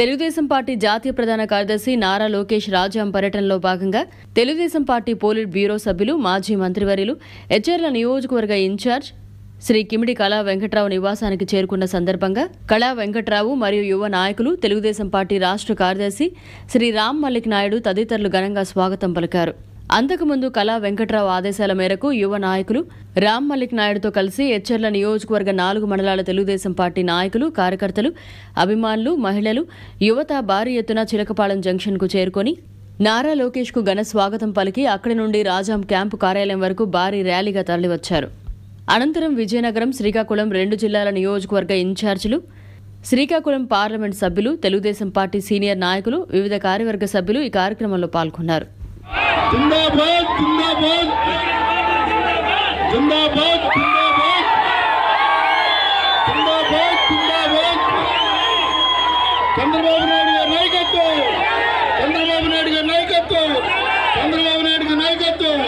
Telugu Desam party జాతీయ ప్రధాన కార్యదర్శి నారా లోకేష్ రాజాం పర్యటనలో భాగంగా తెలుగుదేశం పార్టీ పోలిట్ బ్యూరో సభ్యులు మాజీ మంత్రివర్యులు హెచ్ఆర్ల నియోజకవర్గ ఇన్ఛార్జ్ శ్రీ కిమిడి కళా వెంకట్రావు నివాసానికి చేరుకున్న సందర్భంగా కళా వెంకట్రావు మరియు యువ నాయకులు తెలుగుదేశం పార్టీ రాష్ట్ర కార్యదర్శి శ్రీ రామ్ మల్లిక్ నాయుడు తదితరులు ఘనంగా స్వాగతం పలికారు. అంతకుముందు కళా వెంకట్రావు ఆదేశాల మేరకు యువ నాయకులు రామ్ మల్లిక్ నాయుడుతో కలిసి హెచ్చర్ల నియోజకవర్గ నాలుగు మండలాల తెలుగుదేశం పార్టీ నాయకులు కార్యకర్తలు అభిమానులు మహిళలు యువత భారీ ఎత్తున చిలకపాలెం జంక్షన్కు చేరుకొని నారా లోకేష్కు ఘన స్వాగతం పలికి అక్కడి నుండి రాజాం క్యాంపు కార్యాలయం వరకు భారీ ర్యాలీగా తరలివచ్చారు. అనంతరం విజయనగరం శ్రీకాకుళం రెండు జిల్లాల నియోజకవర్గ ఇన్ఛార్జీలు శ్రీకాకుళం పార్లమెంట్ సభ్యులు తెలుగుదేశం పార్టీ సీనియర్ నాయకులు వివిధ కార్యవర్గ సభ్యులు ఈ కార్యక్రమంలో పాల్గొన్నారు. ஜிந்தாபாத் ஜிந்தாபாத் ஜிந்தாபாத் ஜிந்தாபாத் ஜிந்தாபாத் ஜிந்தாபாத் చంద్రబాబు నాయుడు గారి నాయకత్వం చంద్రబాబు నాయుడు గారి నాయకత్వం చంద్రబాబు నాయుడు గారి నాయకత్వం